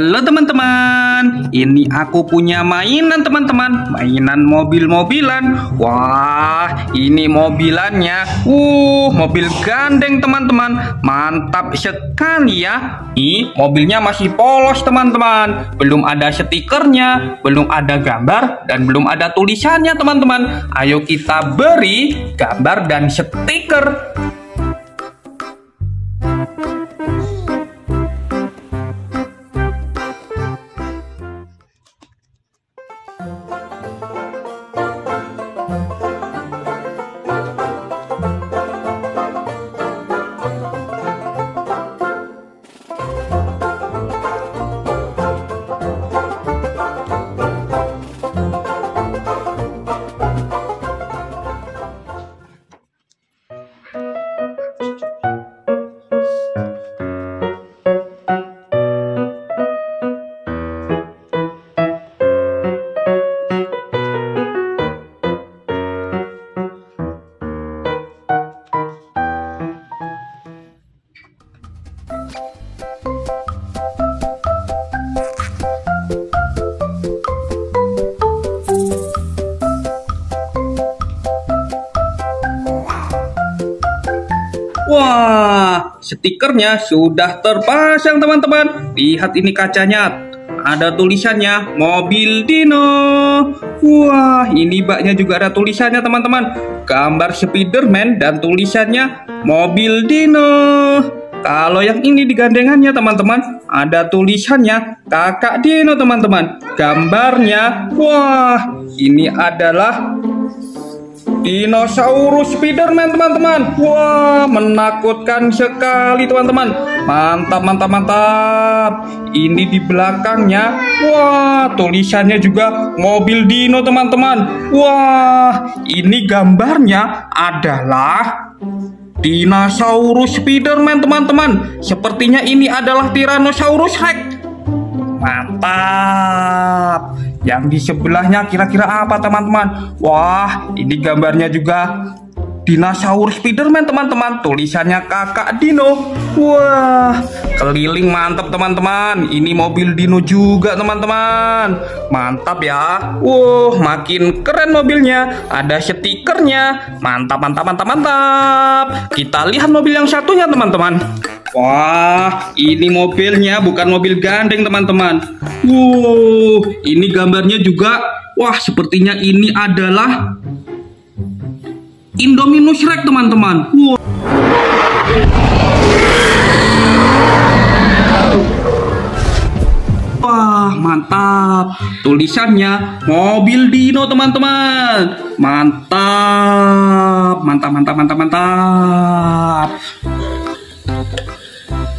Halo teman-teman, ini aku punya mainan teman-teman, mainan mobil-mobilan. Wah, ini mobilannya, uh, mobil gandeng teman-teman, mantap sekali ya. Ini mobilnya masih polos teman-teman, belum ada stikernya, belum ada gambar, dan belum ada tulisannya teman-teman. Ayo kita beri gambar dan stiker. Wah, stikernya sudah terpasang teman-teman. Lihat ini kacanya. Ada tulisannya mobil Dino. Wah, ini baknya juga ada tulisannya teman-teman. Gambar Spiderman dan tulisannya mobil Dino. Kalau yang ini digandengannya teman-teman, ada tulisannya Kakak Dino teman-teman. Gambarnya, wah, ini adalah Dinosaurus Spiderman teman-teman. Wah menakutkan sekali teman-teman. Mantap mantap mantap. Ini di belakangnya. Wah tulisannya juga mobil dino teman-teman. Wah ini gambarnya adalah Dinosaurus Spiderman teman-teman. Sepertinya ini adalah Tyrannosaurus Rex Mantap yang di sebelahnya kira-kira apa teman-teman? Wah, ini gambarnya juga dinosaurus Spiderman teman-teman. Tulisannya kakak Dino. Wah, keliling mantap teman-teman. Ini mobil Dino juga teman-teman. Mantap ya. Wah, makin keren mobilnya. Ada stikernya. Mantap, mantap, mantap, mantap. Kita lihat mobil yang satunya teman-teman. Wah, ini mobilnya bukan mobil gandeng teman-teman. Wow, ini gambarnya juga. Wah, sepertinya ini adalah Indominus Rex teman-teman. Wah, mantap. Tulisannya mobil Dino teman-teman. Mantap. Mantap, mantap, mantap, mantap.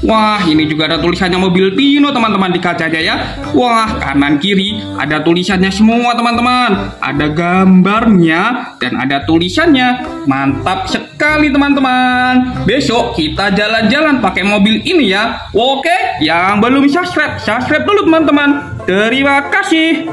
Wah, ini juga ada tulisannya mobil Dino teman-teman di kacanya ya. Wah, kanan kiri ada tulisannya semua teman-teman. Ada gambarnya dan ada tulisannya. Mantap sekali teman-teman. Besok kita jalan-jalan pakai mobil ini ya. Oke, yang belum subscribe, subscribe dulu teman-teman. Terima kasih.